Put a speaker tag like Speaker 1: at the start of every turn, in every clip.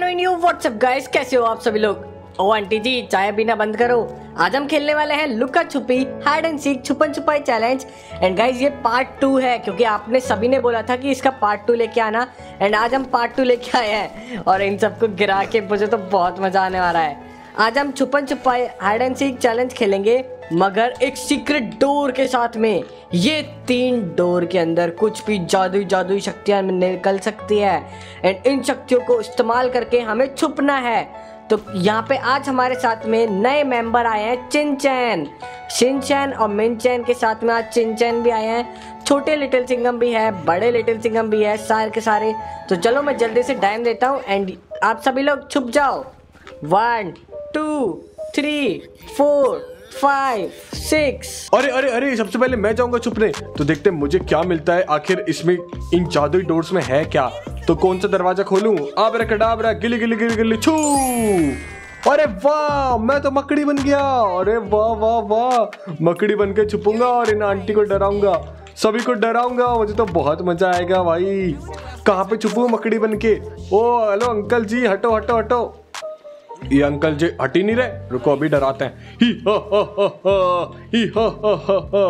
Speaker 1: Hello new WhatsApp guys कैसे हो आप सभी लोग? ओ, आंटी जी, चाय पीना बंद करो। आज हम खेलने वाले हैं लुका छुपी हाइड एंड सीक छुपन छुपाई चैलेंज एंड गाइस ये पार्ट टू है, क्योंकि आपने सभी ने बोला था कि इसका पार्ट टू लेके आना। एंड आज हम पार्ट टू लेके आए हैं। और इन सबको गिरा के मुझे तो बहुत मज़ा आने वाला है। आज हम छुपन छुपाई हाइड एंड सीक चैलेंज खेलेंगे। मगर एक सीक्रेट डोर के साथ में, ये तीन डोर के अंदर कुछ भी जादुई जादुई शक्तियाँ निकल सकती है। एंड इन शक्तियों को इस्तेमाल करके हमें छुपना है। तो यहाँ पे आज हमारे साथ में नए मेंबर आए हैं चिनचैन शिनचैन और मिनचैन के साथ में आज चिनचैन भी आए हैं। छोटे लिटिल सिंगम भी है, बड़े लिटिल सिंगम भी है, सारे के सारे। तो चलो मैं जल्दी से टाइम देता हूँ एंड आप सभी लोग छुप जाओ। वन टू थ्री फोर
Speaker 2: अरे अरे अरे, सबसे पहले मैं जाऊँगा छुपने तो देखते मुझे क्या मिलता है। आखिर इसमें इन जादुई डोर्स में है क्या? तो कौन सा दरवाज़ा खोलूं? आबरा कडाबरा गिली गिली गिली गिली, छू। अरे वाह, मैं तो मकड़ी बन गया। अरे वाह वाह वाह। मकड़ी बन के छुपूँगा और इन आंटी को डराऊँगा। सभी को डराऊँगा। मुझे तो बहुत मज़ा आएगा भाई। कहाँ पे छुपू मकड़ी बन के? ओ, हेलो, अंकल जी, हटो हटो हटो। ये अंकल जी हट ही नहीं रहे। रुको अभी डराते हैं। ही हा हा हा हा, ही हा हा।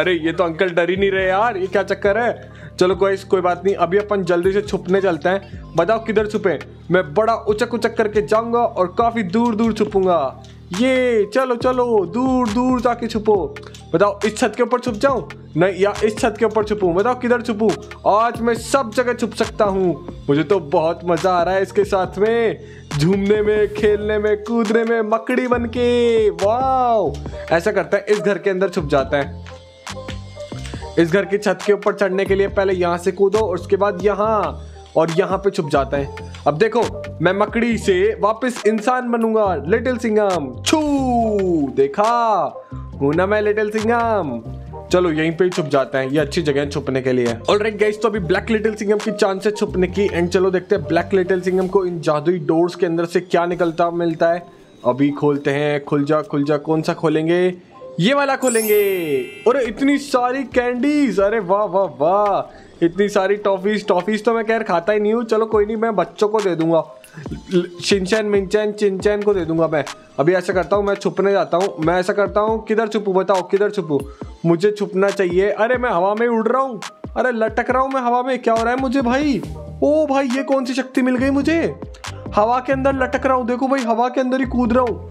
Speaker 2: अरे ये तो अंकल डर ही नहीं रहे यार ये क्या चक्कर है? चलो कोई कोई बात नहीं अभी अपन जल्दी से छुपने चलते हैं। बताओ किधर छुपे? मैं बड़ा उचक उचक करके जाऊँगा और काफ़ी दूर दूर छुपूँगा। ये चलो चलो दूर दूर जाके छुपो। बताओ इस छत के ऊपर छुप जाऊँ? नहीं, या इस छत के ऊपर छुपूं, बताओ किधर छुपूं? आज मैं सब जगह छुप सकता हूँ। मुझे तो बहुत मज़ा आ रहा है इसके साथ में। झूमने में, खेलने में, कूदने में, मकड़ी बन के वाह ऐसा करता है, इस घर के अंदर छुप जाता है। इस घर की छत के ऊपर चढ़ने के लिए पहले यहाँ से कूदो और उसके बाद यहाँ, और यहाँ पे छुप जाता है। अब देखो, मैं मकड़ी से वापस इंसान बनूँगा, लिटिल सिंगम छू! देखा? हूँ ना मैं, लिटिल सिंगम चलो, यहीं पे ही छुप जाते हैं। ये अच्छी जगह छुपने के लिए। ऑलराइट गाइस तो अभी ब्लैक लिटिल सिंगम की चांस है छुपने की। एंड चलो, देखते हैं ब्लैक लिटिल सिंगम को इन जादुई डोर्स के अंदर से क्या निकलता मिलता है। अभी खोलते हैं। खुल जा खुल जा। कौन सा खोलेंगे? ये वाला खोलेंगे। और इतनी सारी कैंडीज अरे, वाह वाह वाह! इतनी सारी टॉफीज टॉफीज तो मैं खैर खाता ही नहीं हूँ। चलो, कोई नहीं, मैं बच्चों को दे दूँगा। शिनचैन, मिनचैन, चिनचैन को दे दूँगा मैं। अभी ऐसा करता हूँ, मैं छुपने जाता हूँ। मैं ऐसा करता हूँ, किधर छुपू बताओ, किधर छुपू? मुझे छुपना चाहिए। अरे मैं हवा में उड़ रहा हूँ। अरे लटक रहा हूँ मैं हवा में, क्या हो रहा है मुझे भाई? ओ भाई, ये कौन सी शक्ति मिल गई मुझे? हवा के अंदर लटक रहा हूँ, देखो भाई, हवा के अंदर ही कूद रहा हूँ।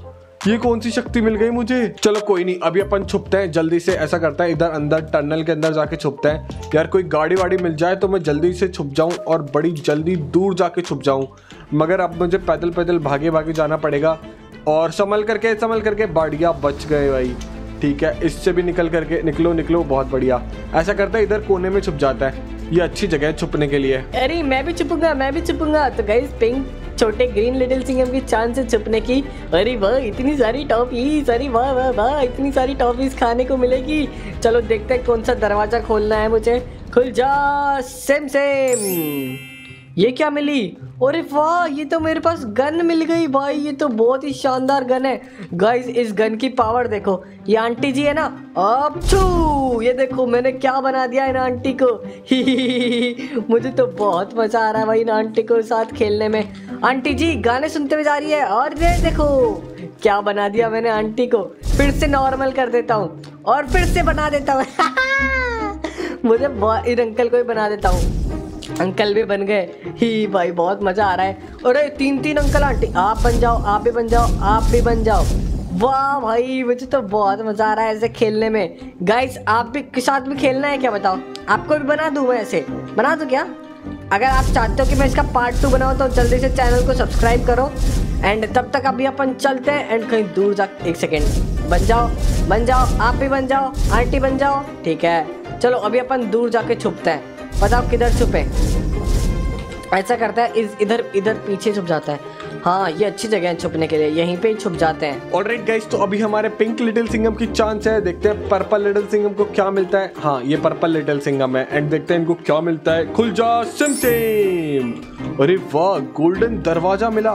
Speaker 2: ये कौन सी शक्ति मिल गई मुझे? चलो कोई नहीं, अभी अपन छुपते हैं, जल्दी से ऐसा करता है, इधर अंदर टनल के अंदर जाके छुपते हैं। यार कोई गाड़ी वाड़ी मिल जाए तो मैं जल्दी से छुप जाऊँ और बड़ी जल्दी दूर जाके छुप जाऊँ। मगर अब मुझे पैदल पैदल भागे भागे जाना पड़ेगा। और संभल करके संभल करके बढ़िया बच गए भाई। ठीक है, इससे भी निकल करके निकलो निकलो, बहुत बढ़िया। ऐसा करता है, इधर कोने में छुप जाता है। ये अच्छी जगह है छुपने के लिए।
Speaker 1: अरे, मैं भी छुपूँगा, मैं भी छुपूँगा। तो गाइस पिंक छोटे ग्रीन लिटिल सिंगम की चांस है छुपने की। अरे वाह, इतनी सारी टॉफीज अरे वाह वाह वाह, इतनी सारी टॉफीज खाने को मिलेगी। चलो देखते हैं कौन सा दरवाज़ा खोलना है मुझे। खुल जा सेम सेम ये क्या मिली? अरे वाह ये तो मेरे पास गन मिल गई भाई ये तो बहुत ही शानदार गन है। गाइस इस गन की पावर देखो। ये आंटी जी है ना? अब छू! ये देखो मैंने क्या बना दिया इन आंटी को। ही, ही, ही, मुझे तो बहुत मज़ा आ रहा है भाई इन आंटी को साथ खेलने में। आंटी जी गाने सुनते हुए जा रही है और ये देखो क्या बना दिया मैंने आंटी को। फिर से नॉर्मल कर देता हूँ और फिर से बना देता हूँ। मुझे इन अंकल को ही बना देता हूँ। अंकल भी बन गए। ही भाई, बहुत मज़ा आ रहा है। अरे तीन तीन अंकल आंटी, आप बन जाओ, आप भी बन जाओ, आप भी बन जाओ। वाह भाई, मुझे तो बहुत मज़ा आ रहा है ऐसे खेलने में। गाइस आप भी के साथ भी खेलना है क्या बताओ? आपको भी बना दूँ मैं ऐसे? बना दूँ क्या? अगर आप चाहते हो कि मैं इसका पार्ट टू बनाऊँ तो जल्दी से चैनल को सब्सक्राइब करो। एंड तब तक अभी अपन चलते हैं एंड कहीं दूर जा, एक सेकेंड बन जाओ बन जाओ, आप भी बन जाओ, आंटी बन जाओ। ठीक है। चलो, अभी अपन दूर जाके छुपते हैं। बताओ किधर छुपे ऐसा करता है, इस इधर इधर पीछे छुप जाता है। हाँ ये अच्छी जगह है छुपने के लिए, यहीं पे ही छुप जाते हैं।
Speaker 2: ऑलराइट गाइस तो अभी हमारे पिंक लिटिल सिंगम की चांस है। देखते हैं पर्पल लिटिल सिंगम को क्या मिलता है। हाँ ये पर्पल लिटिल सिंगम है। एंड देखते हैं इनको क्या मिलता है। खुल जा सिम सिम अरे वाह गोल्डन दरवाज़ा मिला।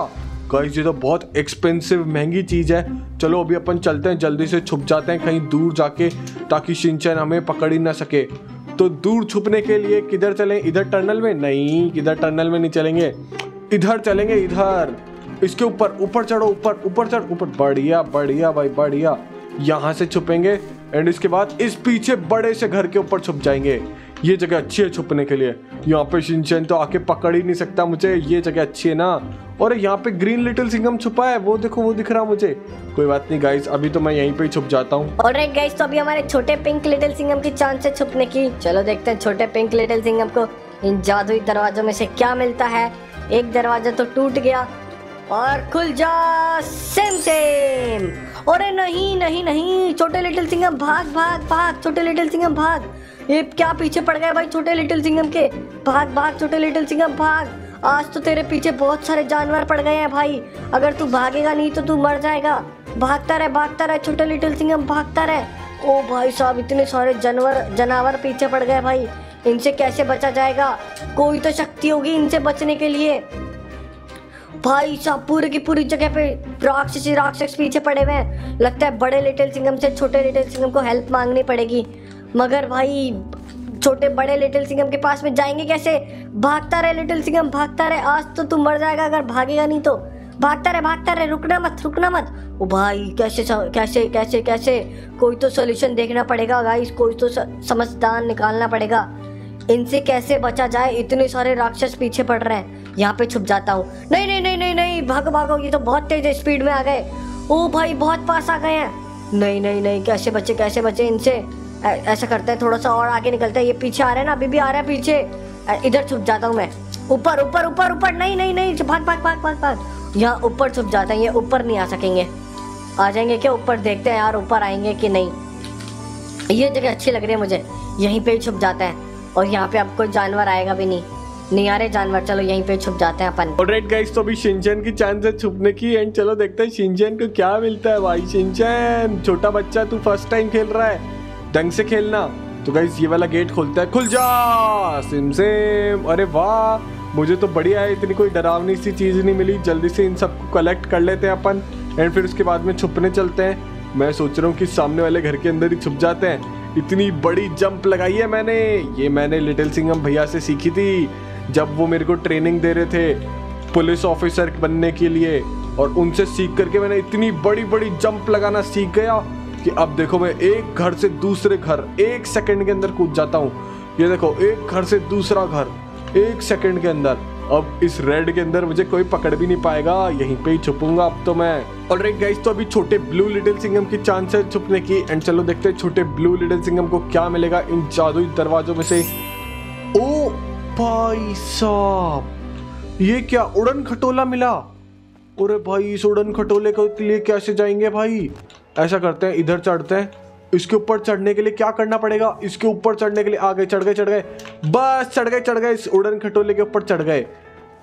Speaker 2: गाइस ये तो बहुत एक्सपेंसिव महँगी चीज़ है। चलो, अभी अपन चलते हैं। जल्दी से छुप जाते हैं कहीं दूर जाके, ताकि सिंचन हमें पकड़ ही ना सके। तो दूर छुपने के लिए किधर चलें? इधर टनल में? नहीं, किधर टनल में नहीं चलेंगे। इधर चलेंगे, इधर। इसके ऊपर ऊपर चढ़ो, ऊपर ऊपर चढ़, ऊपर। बढ़िया बढ़िया भाई, बढ़िया। यहाँ से छुपेंगे एंड इसके बाद इस पीछे बड़े से घर के ऊपर छुप जाएँगे। ये जगह अच्छी है छुपने के लिए। यहाँ पे शिनचैन तो आके पकड़ ही नहीं सकता मुझे। ये जगह अच्छी है ना। और यहाँ पे ग्रीन लिटिल सिंगम छुपा है। वो देखो, वो दिख रहा मुझे। कोई बात नहीं गाइस अभी तो मैं यहीं पे ही छुप जाता हूँ।
Speaker 1: ऑलराइट गाइस तो अभी हमारे छोटे पिंक लिटिल सिंगम की चांस है छुपने की। चलो देखते हैं छोटे पिंक लिटिल सिंगम को इन जादुई दरवाजों में से क्या मिलता है। एक दरवाज़ा तो टूट गया और खुल जा सेम सेम अरे नहीं नहीं नहीं, छोटे लिटिल सिंगम भाग भाग भाग, छोटे लिटिल सिंगम भाग। ये क्या पीछे पड़ गए भाई छोटे लिटिल सिंगम के? भाग भाग छोटे लिटिल सिंगम भाग। आज तो तेरे पीछे बहुत सारे जानवर पड़ गए हैं भाई। अगर तू भागेगा नहीं तो तू मर जाएगा। भागता रहे भागता रहे, छोटे लिटिल सिंगम भागता रहे। ओ भाई साहब, इतने सारे जानवर जानवर पीछे पड़ गए भाई। इनसे कैसे बचा जाएगा? कोई तो शक्ति होगी इनसे बचने के लिए। भाई साहब, पूरे की पूरी जगह पे राक्षस राक्षस पीछे पड़े हुए हैं। लगता है बड़े लिटिल सिंगम से छोटे लिटिल सिंगम को हेल्प मांगनी पड़ेगी। मगर भाई, छोटे बड़े लिटिल सिंगम के पास में जाएँगे कैसे? भागता रहे लिटिल सिंगम भागता रहे। आज तो तू मर जाएगा अगर भागेगा नहीं तो। भागता रहे भागता रहे, रुकना मत रुकना मत। ओ भाई, कैसे कैसे कैसे कैसे? कोई तो सोल्यूशन देखना पड़ेगा गाइस कोई तो समझदार निकालना पड़ेगा। इनसे कैसे बचा जाए? इतने सारे राक्षस पीछे पड़ रहे हैं। यहाँ पे छुप जाता हूँ। नहीं नहीं नहीं नहीं नहीं, भागो भागो, ये तो बहुत तेज स्पीड में आ गए। ओ भाई, बहुत पास आ गए हैं। नहीं नहीं नहीं, कैसे बचे कैसे बचे इनसे? ऐसा करते हैं, थोड़ा सा और आगे निकलते हैं। ये पीछे आ रहे हैं ना, अभी भी आ रहा है पीछे। इधर छुप जाता हूँ मैं। ऊपर ऊपर ऊपर ऊपर। नहीं नहीं नहीं, भाग भाग भाग भाग भाग। यहाँ ऊपर छुप जाते हैं, ये ऊपर नहीं आ सकेंगे। आ जाएँगे क्या ऊपर? देखते हैं यार, ऊपर आएँगे कि नहीं। ये जगह अच्छी लग रही है मुझे। यहीं पे ही छुप जाते हैं। और यहाँ पे अब कोई जानवर आएगा भी नहीं। रहे जानवर, चलो यहीं पे छुप जाते हैं अपन।
Speaker 2: ऑलराइट गाइस तो अभी शिनचैन की चांस है छुपने की एंड चलो देखते हैं शिनचैन को क्या मिलता है भाई। शिनचैन छोटा बच्चा, तू फ़र्स्ट टाइम खेल रहा है। ढंग से खेलना। तो गाइस ये वाला गेट खोलता है। खुल जा, सिम सिम। अरे वाह, मुझे तो बढ़िया है, इतनी कोई डरावनी सी चीज़ नहीं मिली। जल्दी से इन सबको कलेक्ट कर लेते हैं अपन एंड फिर उसके बाद में छुपने चलते हैं। मैं सोच रहा हूँ कि सामने वाले घर के अंदर ही छुप जाते हैं। इतनी बड़ी जंप लगाई है मैंने। ये मैंने लिटिल सिंगम भैया से सीखी थी, जब वो मेरे को ट्रेनिंग दे रहे थे पुलिस ऑफिसर बनने के लिए। और उनसे सीख करके मैंने इतनी बड़ी बड़ी जंप लगाना सीख गया। कि अब देखो मैं एक घर से दूसरे घर, एक सेकंड के अंदर कूद जाता हूँ। ये देखो, एक घर से दूसरा घर, एक सेकंड के अंदर। अब इस रेड के अंदर मुझे कोई पकड़ भी नहीं पाएगा, यहीं पे ही छुपूँगा अब तो मैं। और ऑलराइट गाइस तो अभी छोटे ब्लू लिटिल सिंगम की चांस है छुपने की एंड चलो देखते हैं छोटे ब्लू लिटिल सिंगम को क्या मिलेगा इन जादुई दरवाजों में से। ओ भाई साहब, ये क्या उड़न खटोला मिला? अरे भाई, इस उड़न खटोले के लिए कैसे जाएँगे भाई? ऐसा करते हैं, इधर चढ़ते हैं। इसके ऊपर चढ़ने के लिए क्या करना पड़ेगा? इसके ऊपर चढ़ने के लिए आगे चढ़ गए चढ़ गए। बस, चढ़ गए चढ़ गए। इस उड़न खटोले के ऊपर चढ़ गए।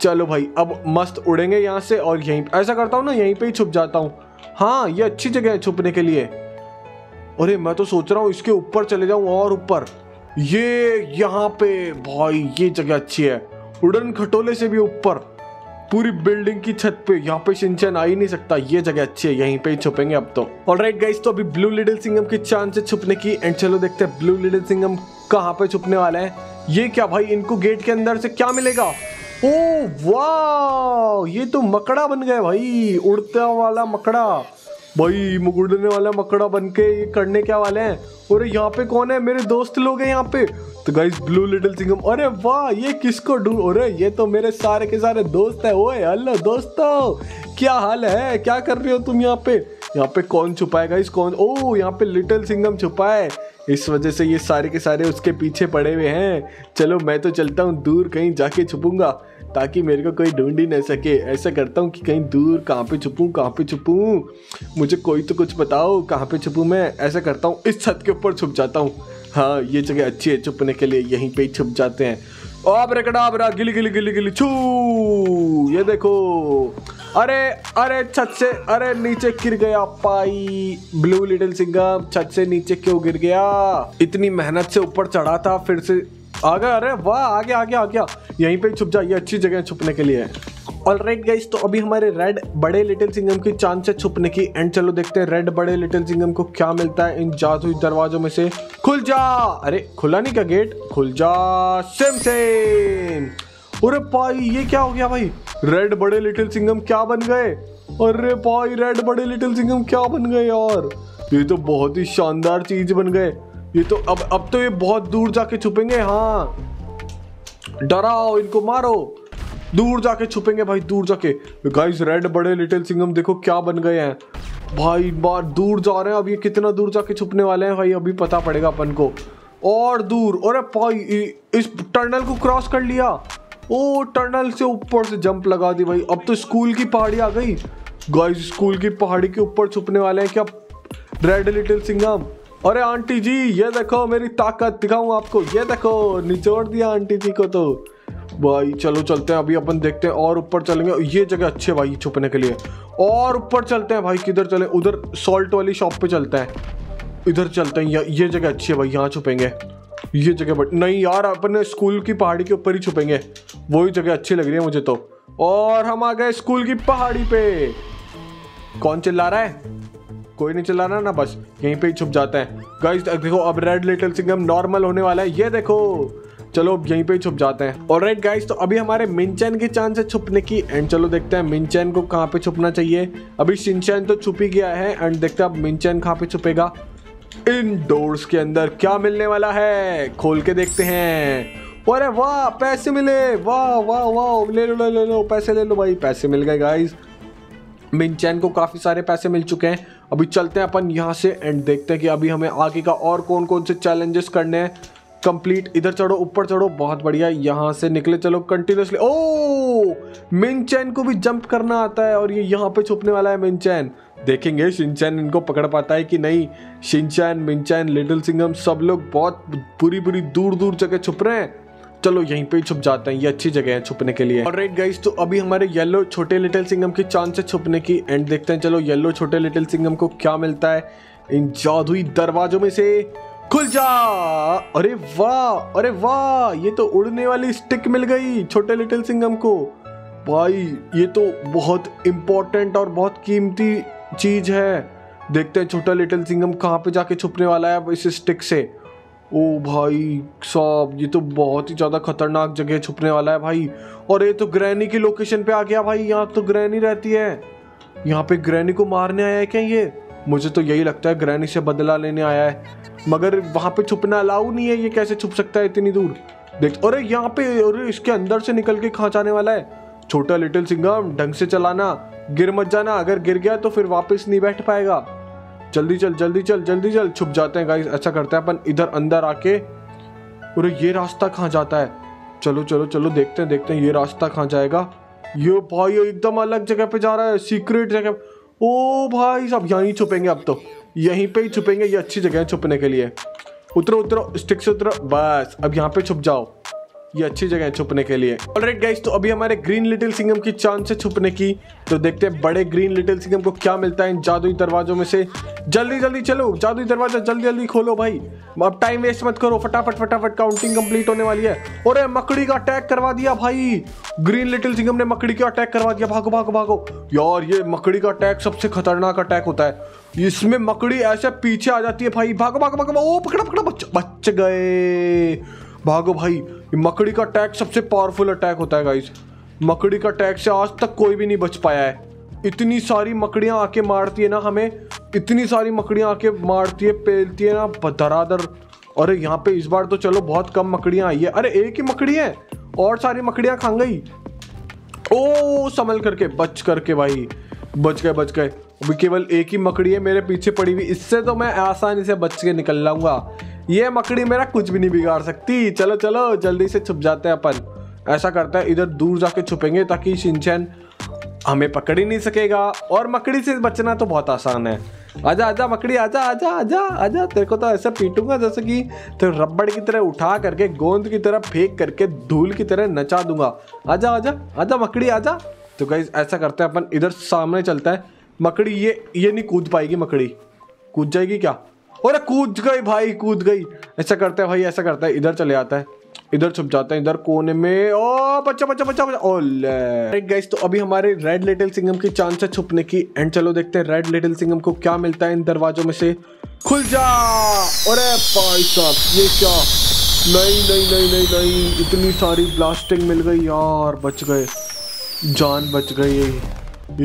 Speaker 2: चलो भाई, अब मस्त उड़ेंगे यहाँ से और यहीं ऐसा करता हूँ ना, यहीं पे ही छुप जाता हूँ। हाँ ये अच्छी जगह है छुपने के लिए। अरे, मैं तो सोच रहा हूँ इसके ऊपर चले जाऊँ और ऊपर। ये यहाँ पे भाई, ये जगह अच्छी है। उड़न खटोले से भी ऊपर। पूरी बिल्डिंग की छत पे। यहाँ पे सिंचन आ ही नहीं सकता। ये जगह अच्छी है। यहीं पे ही छुपेंगे अब तो। और राइट गाइस तो अभी ब्लू लिटिल सिंगम की चांस है छुपने की एंड चलो देखते हैं ब्लू लिटिल सिंगम कहाँ पे छुपने वाला है। ये क्या भाई, इनको गेट के अंदर से क्या मिलेगा? ओ वाह ये तो मकड़ा बन गया भाई। उड़ता वाला मकड़ा। भाई मुकुड़ने वाला मकड़ा बन के ये करने क्या वाले हैं? और यहाँ पे कौन है? मेरे दोस्त लोग हैं यहाँ पे। तो गाइस ब्लू लिटिल सिंगम अरे वाह, ये किसको ढूंढ अरे, ये तो मेरे सारे के सारे दोस्त है। ओए हेलो दोस्तों, क्या हाल है? क्या कर रहे हो तुम यहाँ पे? यहाँ पे कौन छुपा है गाइस कौन? ओ, यहाँ पे लिटिल सिंगम छुपा है इस वजह से ये सारे के सारे उसके पीछे पड़े हुए हैं। चलो, मैं तो चलता हूँ, दूर कहीं जाके छुपूँगा। ताकि मेरे को कोई ढूंढ ही नहीं सके। ऐसा करता हूँ कि कहीं दूर, कहाँ पे छुपूँ, कहाँ पे छुपूँ। मुझे कोई तो कुछ बताओ, कहाँ पे छुपूँ मैं। ऐसा करता हूँ, इस छत के ऊपर छुप जाता हूँ। हाँ ये जगह अच्छी है छुपने के लिए, यहीं पे ही छुप जाते हैं। आबरा कडाबरा गिली गिली गिली गिली, छू। ये देखो। अरे अरे, छत से, अरे, नीचे गिर गया पाई। ब्लू लिटिल सिंगम छत से नीचे क्यों गिर गया? इतनी मेहनत से ऊपर चढ़ा था, फिर से आ गया, अरे वाह, आ गया आ गया आ गया। यहीं पे छुप जा ये अच्छी जगह छुपने के लिए। ऑलराइट गाइस तो अभी हमारे रेड बड़े लिटिल सिंगम की चांस है छुपने की। एंड चलो देखते हैं रेड बड़े लिटिल सिंगम को क्या मिलता है इन जादुई दरवाजों में से। खुल जा अरे, खुला नहीं क्या गेट खुल जा सेम सेम अरे भाई, ये क्या हो गया भाई? रेड बड़े लिटिल सिंगम क्या बन गए? अरे भाई रेड बड़े लिटिल सिंगम क्या बन गए यार? ये तो बहुत ही शानदार चीज़ बन गए। ये तो अब अब तो ये बहुत दूर जाके छुपेंगे हाँ। डराओ, इनको मारो। दूर जाके छुपेंगे भाई, दूर जाके। गाइस रेड बड़े लिटिल सिंगम देखो क्या बन गए हैं। भाई बार दूर जा रहे हैं, अब ये कितना दूर जाके छुपने वाले हैं भाई, अभी पता पड़ेगा अपन को। और दूर, अरे भाई इस टनल को क्रॉस कर लिया। ओ, टनल से ऊपर से जंप लगा दी भाई। अब तो स्कूल की पहाड़ी आ गई। गाइस स्कूल की पहाड़ी के ऊपर छुपने वाले हैं क्या? रेड लिटिल सिंगम अरे आंटी जी, ये देखो, मेरी ताकत, दिखाऊँ आपको। ये देखो, निचोड़ दिया आंटी जी को तो। भाई, चलो चलते हैं, अभी अपन देखते हैं, और ऊपर चलेंगे। ये जगह अच्छे भाई, छुपने के लिए। और ऊपर चलते हैं भाई, किधर चले? उधर सॉल्ट वाली शॉप पे चलते हैं। इधर चलते हैं, ये जगह अच्छी है भाई, यहाँ छुपेंगे। ये जगह बट नहीं यार, अपन स्कूल की पहाड़ी के ऊपर ही छुपेंगे। वही जगह अच्छी लग रही है मुझे तो। और हम आ गए स्कूल की पहाड़ी पे। कौन चिल्ला रहा है? कोई नहीं चिल्ला रहा ना, बस यहीं पे ही छुप जाते हैं। गाइस देखो, अब रेड लिटिल सिंगम नॉर्मल होने वाला है। ये देखो, चलो, अब यहीं पे ही छुप जाते हैं। और राइट गाइस तो अभी हमारे मिनचैन की चांस है छुपने की एंड चलो देखते हैं मिनचैन को कहाँ पे छुपना चाहिए। अभी शिनचैन तो छुप ही गया है एंड देखते हैं अब मिनचैन कहाँ पे छुपेगा। इनडोर्स के अंदर क्या मिलने वाला है? खोल के देखते हैं। अरे वाह, पैसे मिले। वाह वाह वाह, ले लो ले लो पैसे ले लो भाई, पैसे मिल गए गाइस मिनचैन को काफ़ी सारे पैसे मिल चुके हैं। अभी चलते हैं अपन यहाँ से एंड देखते हैं कि अभी हमें आगे का और कौन कौन से चैलेंजेस करने हैं। कंप्लीट इधर चढ़ो, ऊपर चढ़ो, बहुत बढ़िया, यहाँ से निकले, चलो कंटिन्यूसली ओ मिन चैन को भी जंप करना आता है और ये यहाँ पे छुपने वाला है मिन चैन देखेंगे शिनचैन इनको पकड़ पाता है कि नहीं। शिनचैन मिनचैन लिटिल सिंगम सब लोग बहुत बुरी बुरी दूर दूर जगह छुप रहे हैं। चलो यहीं पे छुप जाते हैं, ये अच्छी जगह है छुपने के लिए। और राइट गाइस तो अभी हमारे येलो छोटे लिटिल सिंगम की चांस है छुपने की। एंड देखते हैं, चलो येलो छोटे लिटिल सिंगम को क्या मिलता है। इन जादुई दरवाजों में से खुल जा। अरे वाह अरे वाह, ये तो उड़ने वाली स्टिक मिल गई छोटे लिटिल सिंगम को। भाई, ये तो बहुत इंपॉर्टेंट और बहुत कीमती चीज़ है। देखते हैं छोटा लिटिल सिंगम कहाँ पे जाके छुपने वाला है इस स्टिक से। ओ भाई साहब, ये तो बहुत ही ज़्यादा खतरनाक जगह छुपने वाला है भाई। और ये तो ग्रैनी की लोकेशन पे आ गया भाई, यहाँ तो ग्रैनी रहती है। यहाँ पे ग्रैनी को मारने आया है क्या ये? मुझे तो यही लगता है ग्रैनी से बदला लेने आया है। मगर वहाँ पे छुपना अलाउ नहीं है, ये कैसे छुप सकता है इतनी दूर? देख, अरे यहाँ पे, अरे इसके अंदर से निकल के कहाँ जाने वाला है। छोटा लिटिल सिंगम ढंग से चलाना, गिर मत जाना, अगर गिर गया तो फिर वापस नहीं बैठ पाएगा। जल्दी चल जल्दी चल जल्दी चल। छुप जाते हैं गाइस अच्छा करते हैं अपन। इधर अंदर आके, अरे ये रास्ता कहाँ जाता है? चलो चलो चलो, देखते हैं देखते हैं, ये रास्ता कहाँ जाएगा? ये भाई एकदम अलग जगह पे जा रहा है सीक्रेट जगह ओ भाई सब यहीं छुपेंगे अब तो। यहीं पे ही छुपेंगे, ये अच्छी जगह है छुपने के लिए। उतरो उतरो स्टिक से उतरो, बस, अब यहाँ पे छुप जाओ। ये अच्छी जगह है छुपने के लिए। ऑलराइट गाइस तो अभी हमारे ग्रीन लिटिल सिंगम की चांस है छुपने की तो देखते हैं बड़े ग्रीन लिटिल सिंगम को क्या मिलता है इन जादुई दरवाजों में से। जल्दी जल्दी चलो, जादुई दरवाज़ा जल्दी जल्दी खोलो भाई। अब टाइम वेस्ट मत करो, फटाफट फटाफट काउंटिंग कंप्लीट होने वाली है। और मकड़ी का अटैक करवा दिया भाई। ग्रीन लिटिल सिंगम ने मकड़ी का अटैक करवा दिया। भागो भागो भागो। यार, ये मकड़ी का अटैक सबसे खतरनाक अटैक होता है। इसमें मकड़ी ऐसे पीछे आ जाती है भाई। भागो भागो भागो। ओ, पकड़ा पकड़ा, बच बच गए। भागो भाई मकड़ी का अटैक सबसे पावरफुल अटैक होता है गाइस मकड़ी का अटैक से आज तक कोई भी नहीं बच पाया है. इतनी सारी मकड़ियाँ आके मारती है ना हमें, इतनी सारी मकड़ियाँ आके मारती है, पेलती है ना धराधर अरे यहाँ पे इस बार तो चलो, बहुत कम मकड़ियाँ आई है. अरे एक ही मकड़ी है, और सारी मकड़ियाँ खा गई. ओ, संभल करके, बच करके भाई, बच गए बच गए. अभी केवल एक ही मकड़ी है, मेरे पीछे पड़ी हुई, इससे तो मैं आसानी से बच के निकल लाऊँगा. ये मकड़ी मेरा कुछ भी नहीं बिगाड़ सकती। चलो चलो, जल्दी से छुप जाते हैं अपन। ऐसा करता है, इधर दूर जाके छुपेंगे ताकि शिनचैन हमें पकड़ ही नहीं सकेगा। और मकड़ी से बचना तो बहुत आसान है। आजा आजा, मकड़ी, आजा आजा आजा आजा। तेरे को तो ऐसा पीटूँगा जैसे कि तो रबड़ की तरह उठा करके, गोंद की तरह फेंक करके, धूल की तरह नचा दूँगा। आजा आजा आजा, मकड़ी, आजा। तो कहीं ऐसा करते हैं अपन। इधर सामने चलता है। मकड़ी, ये ये नहीं कूद पाएगी मकड़ी। कूद जाएगी क्या? और कूद गई भाई, कूद गई। ऐसा करता है भाई, ऐसा करता है। इधर चले आता है। इधर छुप जाता है, इधर कोने में। ओ, बच्चा बच्चा बच्चा बच्चा। ओले गाइस तो अभी हमारे रेड लिटिल सिंगम की चांस है छुपने की। एंड चलो देखते हैं रेड लिटिल सिंगम को क्या मिलता है इन दरवाजों में से। खुल जा। अरे भाई साहब, ये क्या? नहीं नहीं नहीं नहीं नहीं। इतनी सारी ब्लास्टिंग मिल गई यार। बच गए। जान बच गई।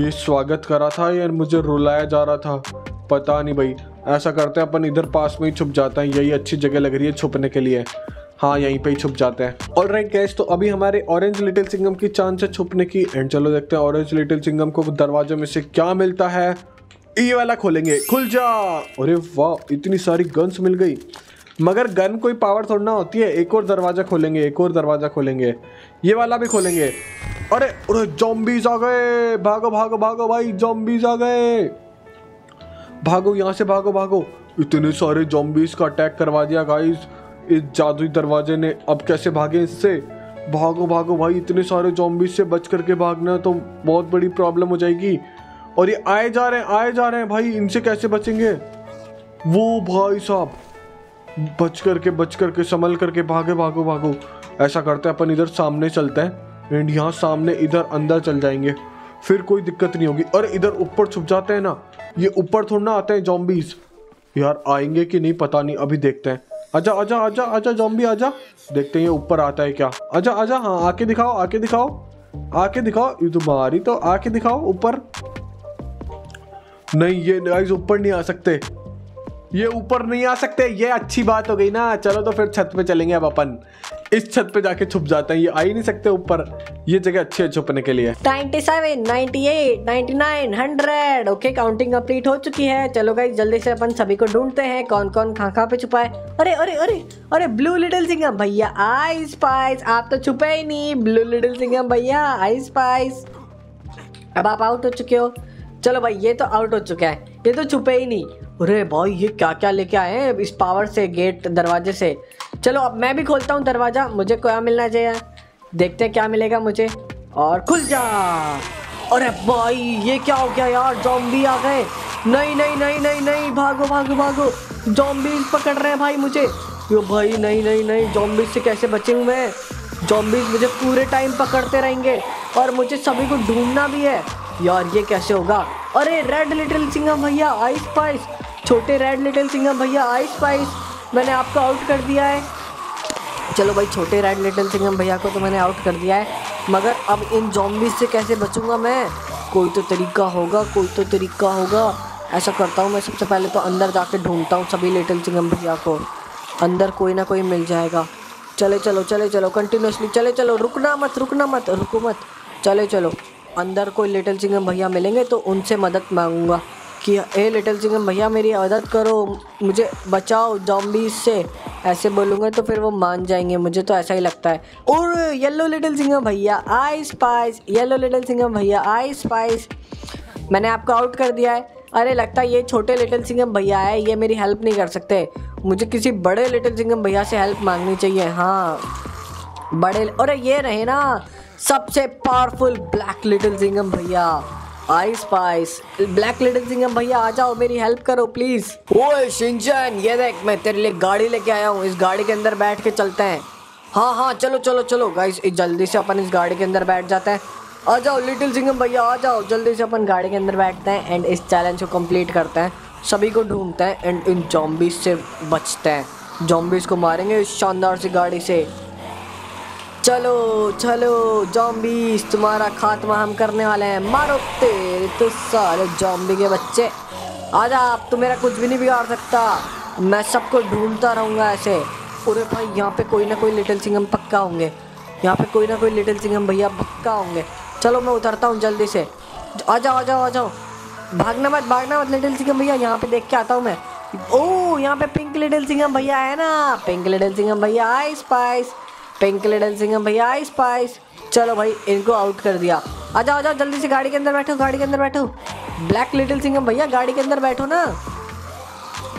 Speaker 2: ये स्वागत करा था यार, मुझे रुलाया जा रहा था। पता नहीं भाई। ऐसा करते हैं, अपन इधर पास में ही छुप जाते हैं, यही अच्छी जगह लग रही है छुपने के लिए। हाँ यहीं पे ही छुप जाते हैं। ऑल राइट गैस तो अभी हमारे ऑरेंज लिटिल सिंगम की चांस है छुपने की। एंड चलो देखते हैं ऑरेंज लिटिल सिंगम को दरवाजे में से क्या मिलता है। ये वाला खोलेंगे। खुल जा। अरे वाह, इतनी सारी गन्स मिल गई। मगर गन कोई पावर थोड़ी ना होती है। एक और दरवाज़ा खोलेंगे, एक और दरवाज़ा खोलेंगे। ये वाला भी खोलेंगे। अरे अरे जॉम्बीज आ गए। भागो भागो भागो, भाई जॉम्बीज आ गए। भागो, यहाँ से भागो भागो। इतने सारे जॉम्बीज का अटैक करवा दिया गाइस इस जादुई दरवाजे ने अब कैसे भागे इससे? भागो भागो, भाई। इतने सारे जॉम्बीज से बच करके भागना तो बहुत बड़ी प्रॉब्लम हो जाएगी। और ये आए जा रहे हैं, आए जा रहे हैं। भाई, इनसे कैसे बचेंगे? वो भाई साहब, बच करके बच करके, संभल करके भागे, भागो भागो। ऐसा करते हैं, अपन इधर सामने चलते हैं। एंड यहाँ सामने इधर अंदर चल जाएँगे। फिर कोई दिक्कत नहीं होगी। और इधर ऊपर छुप जाते हैं ना। ये ऊपर थोड़ा ना आते हैं जॉम्बीज यार, आएँगे कि नहीं, पता नहीं। अभी देखते हैं। आजा आजा आजा आजा जॉम्बी आजा। देखते हैं ये ऊपर आता है क्या। आजा आजा हाँ आके दिखाओ आके दिखाओ। आके दिखाओ, ये तुम्हारी तो आके दिखाओ, ऊपर। नहीं, ये गाइस ऊपर नहीं आ सकते। ये ऊपर नहीं आ सकते, ये अच्छी बात हो गई ना। चलो तो फिर छत पे चलेंगे अब अपन। इस छत पे जाके छुप जाते हैं। ये आ ही नहीं सकते ऊपर। ये जगह अच्छी है छुपने के लिए।
Speaker 1: 97, 98, 99, 100 ओके काउंटिंग कंप्लीट हो चुकी है। चलो गाइस जल्दी से अपन सभी को ढूंढते हैं कौन कौन कहाँ कहाँ पे छुपा है। अरे अरे अरे अरे ब्लू लिटिल सिंगम भैया आई स्पाइस आप तो छुपे ही नहीं ब्लू लिटिल सिंगम भैया आई स्पाइस अब आप आउट हो चुके हो। चलो भाई ये तो आउट हो चुका है। ये तो छुपे ही नहीं। अरे भाई ये क्या क्या लेके आए हैं? इस पावर से गेट दरवाजे से। चलो अब मैं भी खोलता हूँ दरवाज़ा। मुझे क्या मिलना चाहिए? देखते हैं क्या मिलेगा मुझे। और खुल जा। अरे भाई, ये क्या हो गया यार? जॉम्बी आ गए। नहीं नहीं नहीं नहीं नहीं, भागो भागो भागो। जॉम्बीज पकड़ रहे हैं भाई मुझे। यो भाई, नहीं नहीं नहीं जॉम्बीज से कैसे बचूँ मैं? जॉम्बीज मुझे पूरे टाइम पकड़ते रहेंगे। और मुझे सभी को ढूंढना भी है। यार, ये कैसे होगा? अरे रेड लिटिल सिंगम भैया आइस स्पाइस छोटे रेड लिटिल सिंगम भैया आइस स्पाइस मैंने आपको आउट कर दिया है। चलो भाई, छोटे रेड लिटिल सिंगम भैया को तो मैंने आउट कर दिया है। मगर अब इन जॉम्बीज से कैसे बचूँगा मैं? कोई तो तरीका होगा, कोई तो तरीका होगा। ऐसा करता हूँ मैं सबसे पहले तो अंदर जाके ढूंढता हूँ सभी लिटिल सिंगम भैया को। अंदर कोई ना कोई मिल जाएगा। चले चलो चले चलो कंटिन्यूसली चले चलो, रुकना मत रुकना मत, रुको मत। चले चलो, अंदर कोई लिटिल सिंगम भैया मिलेंगे तो उनसे मदद मांगूँगा। कि ए लिटिल सिंगम भैया, मेरी मदद करो, मुझे बचाओ जॉम्बीज से। ऐसे बोलूँगा तो फिर वो मान जाएँगे, मुझे तो ऐसा ही लगता है। और येलो लिटिल सिंगम भैया I spice yellow little Singham भैया आई स्पाइस मैंने आपको आउट कर दिया है। अरे, लगता है ये छोटे लिटिल सिंगम भैया है, ये मेरी हेल्प नहीं कर सकते। मुझे किसी बड़े लिटिल सिंगम भैया से हेल्प मांगनी चाहिए हाँ। बड़े, अरे, ये रहे ना, सबसे पावरफुल ब्लैक लिटिल सिंगम भैया। I spice black little Singham भैया, आ जाओ, मेरी हेल्प करो प्लीज़ ओए शिंचन ये देख, मैं तेरे लिए गाड़ी लेके आया हूँ, इस गाड़ी के अंदर बैठ के चलते हैं। हाँ हाँ चलो चलो चलो गाइस जल्दी से अपन इस गाड़ी के अंदर बैठ जाते हैं। आ जाओ लिटिल सिंगम भैया, आ जाओ, जल्दी से अपन गाड़ी के अंदर बैठते हैं एंड इस चैलेंज को कंप्लीट करते हैं। सभी को ढूंढते हैं एंड इन जॉम्बीज से बचते हैं। जॉम्बीज को मारेंगे इस शानदार सी गाड़ी से। चलो चलो जॉम्बीज तुम्हारा खात्मा हम करने वाले हैं। मारो तेरे तो सारे जॉम्बी के बच्चे। आजा आप तो मेरा कुछ भी नहीं बिगाड़ सकता। मैं सबको ढूंढता रहूँगा ऐसे। पूरे भाई, यहाँ पे कोई ना कोई लिटिल सिंगम पक्का होंगे। यहाँ पे कोई ना कोई लिटिल सिंगम भैया पक्का होंगे। चलो, मैं उतरता हूँ जल्दी से। आ जाओ आ जाओ आ जाओ भागना मत भागना मत लिटिल सिंगम भैया। यहाँ पे देख के आता हूँ मैं। ओ, यहाँ पे पिंक लिटिल सिंगम भैया है ना। पिंक लिटिल सिंगम भैया I spice pink little Singham भैया आई स्पाइस चलो भाई, इनको आउट कर दिया। आ जाओ जाओ, जल्दी से गाड़ी के अंदर बैठो, गाड़ी के अंदर बैठो। ब्लैक लिटिल सिंगम भैया, गाड़ी के अंदर बैठो ना।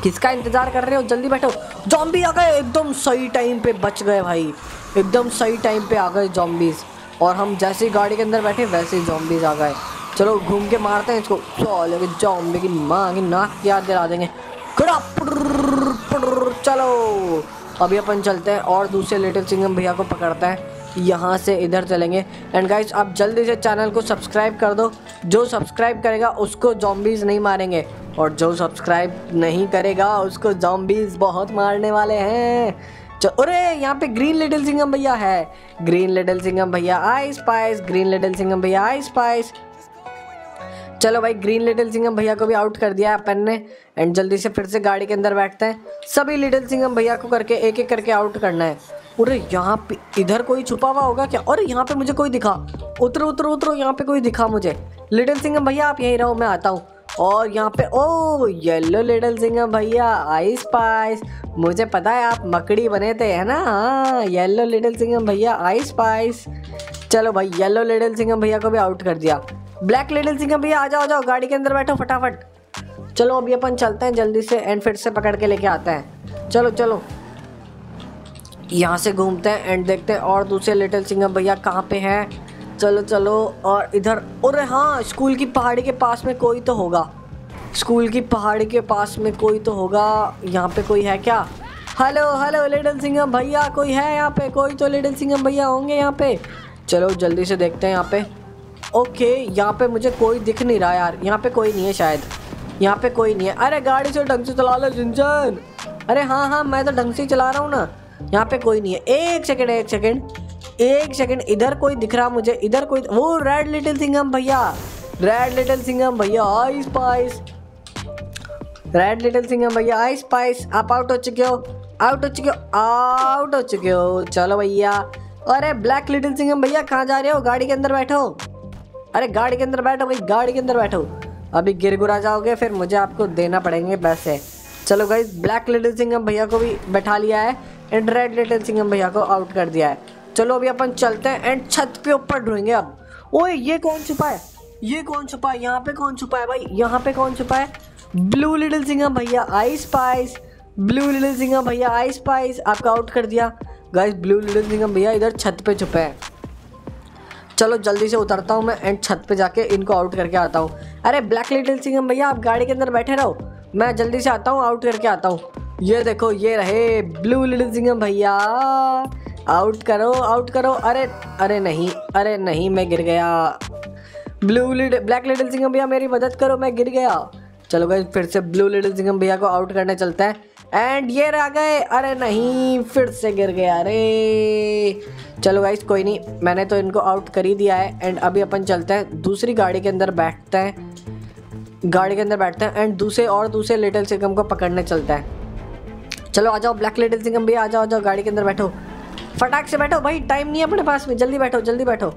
Speaker 1: किसका इंतज़ार कर रहे हो? जल्दी बैठो। जॉम्बी आ गए। एकदम सही टाइम पे बच गए भाई। एकदम सही टाइम पे आ गए जॉम्बीज और हम जैसे ही गाड़ी के अंदर बैठे, वैसे ही जॉम्बीज आ गए। चलो, घूम के मारते हैं इसको। चलो जॉम्बी की माँ की नाक याद दिला देंगे। चलो। अभी अपन चलते हैं और दूसरे लिटिल सिंगम भैया को पकड़ते हैं यहाँ से इधर चलेंगे। एंड गाइज़ आप जल्दी से चैनल को सब्सक्राइब कर दो। जो सब्सक्राइब करेगा, उसको जॉम्बीज नहीं मारेंगे। और जो सब्सक्राइब नहीं करेगा, उसको जॉम्बीज बहुत मारने वाले हैं। अरे, यहाँ पे ग्रीन लिटिल सिंगम भैया है। ग्रीन लिटिल सिंगम भैया I spice green little Singham भैया आई स्पाइस चलो भाई ग्रीन लिटिल सिंगम भैया को भी आउट कर दिया अपन ने। एंड जल्दी से फिर से गाड़ी के अंदर बैठते हैं। सभी लिटिल सिंगम भैया को करके एक एक करके आउट करना है। अरे, यहाँ पे इधर कोई छुपा हुआ होगा क्या? अरे, यहाँ पे मुझे कोई दिखा। उतरो उतरो उतरो, यहाँ पे कोई दिखा मुझे। लिटिल सिंगम भैया, आप यहीं रहो, मैं आता हूँ। और यहाँ पे, ओ येलो लिटिल सिंगम भैया आइस पाइस मुझे पता है, आप मकड़ी बने थे, है ना? हाँ येलो लिटिल सिंगम भैया आइस पाइस चलो भाई येलो लिटिल सिंगम भैया को भी आउट कर दिया। ब्लैक लिटिल सिंगम भैया आ जाओ जाओ, गाड़ी के अंदर बैठो फटाफट। चलो, अभी अपन चलते हैं जल्दी से एंड फिर से पकड़ के लेके आते हैं। चलो चलो। यहाँ से घूमते हैं एंड देखते हैं और दूसरे लिटिल सिंगम भैया कहाँ पे हैं? चलो चलो, और इधर, अरे हाँ स्कूल की पहाड़ी के पास में कोई तो होगा। स्कूल की पहाड़ी के पास में कोई तो होगा। यहाँ पे कोई है क्या? हेलो हेलो लिटिल सिंगम भैया कोई है यहाँ पे? कोई तो लिटिल सिंगम भैया होंगे यहाँ पे। चलो, जल्दी से देखते हैं यहाँ पे। ओके यहाँ पे मुझे कोई दिख नहीं रहा यार। यहाँ पे कोई नहीं है शायद। यहाँ पे कोई नहीं है। अरे, गाड़ी से ढंग से चला लो जिंजन अरे हाँ हाँ मैं तो ढंग से ही चला रहा हूँ ना। यहाँ पे कोई नहीं है। एक सेकंड एक सेकेंड एक सेकेंड इधर कोई दिख रहा मुझे। इधर कोई वो रेड लिटिल सिंगम भैया। रेड लिटिल सिंगम भैया I spice red little Singham भैया आई स्पाइस आप आउट हो चुके हो। आउट हो चुके हो। आउट हो चुके हो। चलो भैया। अरे ब्लैक लिटिल सिंगम भैया, कहाँ जा रहे हो? गाड़ी के अंदर बैठो। अरे गाड़ी के अंदर बैठो भाई, गाड़ी के अंदर बैठो। अभी गिर गुरा जाओगे, फिर मुझे आपको देना पड़ेंगे पैसे। चलो भाई ब्लैक लिटिल सिंगम भैया को भी बैठा लिया है एंड रेड लिटिल सिंगम भैया को आउट कर दिया है। चलो अभी अपन चलते हैं एंड छत पे ऊपर ढूंढेंगे अब। ओए, ये कौन छुपा है? ये कौन छुपा है? यहाँ पे कौन छुपा है भाई? यहाँ पे कौन छुपा है? ब्लू लिटिल सिंगम भैया I spice blue little Singham भैया आई स्पाइस आपका आउट कर दिया। गाइस ब्लू लिटिल सिंगम भैया इधर छत पे छुपे हैं। चलो जल्दी से उतरता हूँ मैं एंड छत पे जाके इनको आउट करके आता हूँ। अरे ब्लैक लिटिल सिंगम भैया, आप गाड़ी के अंदर बैठे रहो। मैं जल्दी से आता हूँ आउट करके आता हूँ। ये देखो, ये रहे ब्लू लिटिल सिंगम भैया। आउट करो आउट करो। अरे अरे नहीं अरे नहीं, मैं गिर गया। Blue little black little Singham भैया, मेरी मदद करो, मैं गिर गया। चलो भाई फिर से ब्लू लिटिल सिंगम भैया, को आउट करने चलते हैं। एंड ये रह गए। अरे नहीं, फिर से गिर गया। अरे। चलो गाइस कोई नहीं। मैंने तो इनको आउट कर ही दिया है। एंड अभी अपन चलते हैं। दूसरी गाड़ी के अंदर बैठते हैं। गाड़ी के अंदर बैठते हैं। एंड दूसरे और दूसरे लिटिल सिंगम को पकड़ने चलते हैं। चलो आ जाओ ब्लैक लिटिल सिंगम भी आ जाओ आ जाओ, गाड़ी के अंदर बैठो। फटाक से बैठो भाई टाइम नहीं है अपने पास में। जल्दी बैठो जल्दी बैठो।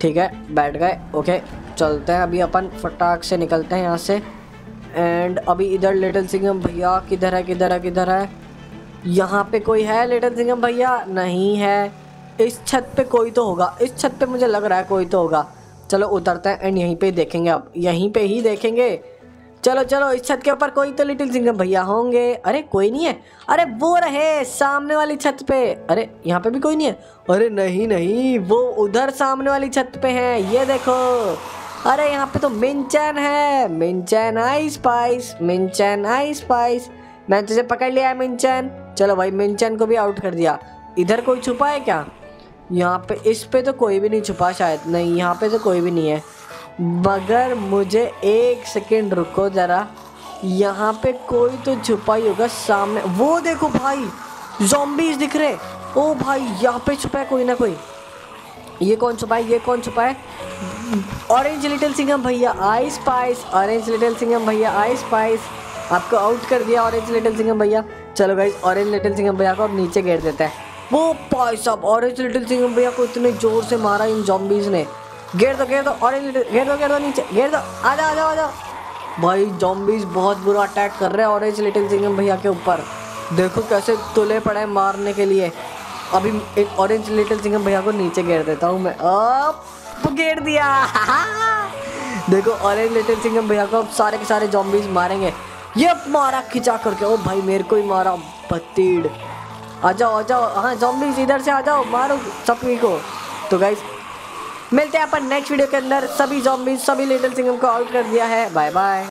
Speaker 1: ठीक है, बैठ गए। ओके चलते हैं अभी अपन। फटाक से निकलते हैं यहाँ से। एंड अभी इधर लिटिल सिंगम भैया किधर है किधर है किधर है? यहाँ पे कोई है लिटिल सिंगम भैया? नहीं है। इस छत पे कोई तो होगा। इस छत पे मुझे लग रहा है कोई तो होगा। चलो उतरते हैं एंड यहीं पे देखेंगे अब। यहीं पे ही देखेंगे। चलो चलो, इस छत के ऊपर कोई तो लिटिल सिंगम भैया होंगे। अरे कोई नहीं है। अरे वो रहे सामने वाली छत पे। अरे यहाँ पे भी कोई नहीं है। अरे नहीं नहीं, वो उधर सामने वाली छत पे है। ये देखो। अरे यहाँ पे तो मिनचैन है। मिनचैन आई स्पाइस। मिनचैन आई स्पाइस। मैंने तुझे पकड़ लिया है मिनचैन चलो भाई मिनचैन को भी आउट कर दिया। इधर कोई छुपा है क्या? यहाँ पे, इस पे तो कोई भी नहीं छुपा शायद। नहीं, यहाँ पे तो कोई भी नहीं है। मगर मुझे एक सेकेंड रुको ज़रा। यहाँ पे कोई तो छुपा ही होगा सामने। वो देखो भाई जॉम्बीज दिख रहे। ओ भाई, यहाँ पे छुपा है कोई ना कोई। ये कौन छुपा है ये कौन छुपा है ऑरेंज लिटिल सिंगम भैया I spice orange little Singham भैया आई स्पाइस आपको आउट कर दिया ऑरेंज लिटिल सिंगम भैया। चलो गाइस ऑरेंज लिटिल सिंगम भैया को अब नीचे गिर देता है। वो भाई साहब ऑरेंज लिटिल सिंगम भैया को इतने ज़ोर से मारा इन जॉम्बीज ने। घेर दो घेर दो ऑरेंज लिटिल घेर दो घेर दो, नीचे, घेर दो। आ जाओ आ जाओ आ जाओ भाई जॉम्बीज बहुत बुरा अटैक कर रहे हैं ऑरेंज लिटिल सिंगम भैया के ऊपर। देखो कैसे तुले पड़े मारने के लिए। अभी एक ऑरेंज लिटिल सिंगम भैया को नीचे घेर देता हूँ मैं। अब घेर दिया। देखो ऑरेंज लिटिल सिंगम भैया को अब सारे के सारे जॉम्बीज मारेंगे। ये मारा खिंचा करके। ओ भाई, मेरे को ही मारा बत्तीड़ आ जाओ आ जाओ। हाँ जॉम्बीज इधर से आ जाओ। मारो सभी को। तो गाइज़ मिलते हैं अपन नेक्स्ट वीडियो के अंदर। सभी जॉम्बीज सभी लिटिल सिंगम को आउट कर दिया है। Bye bye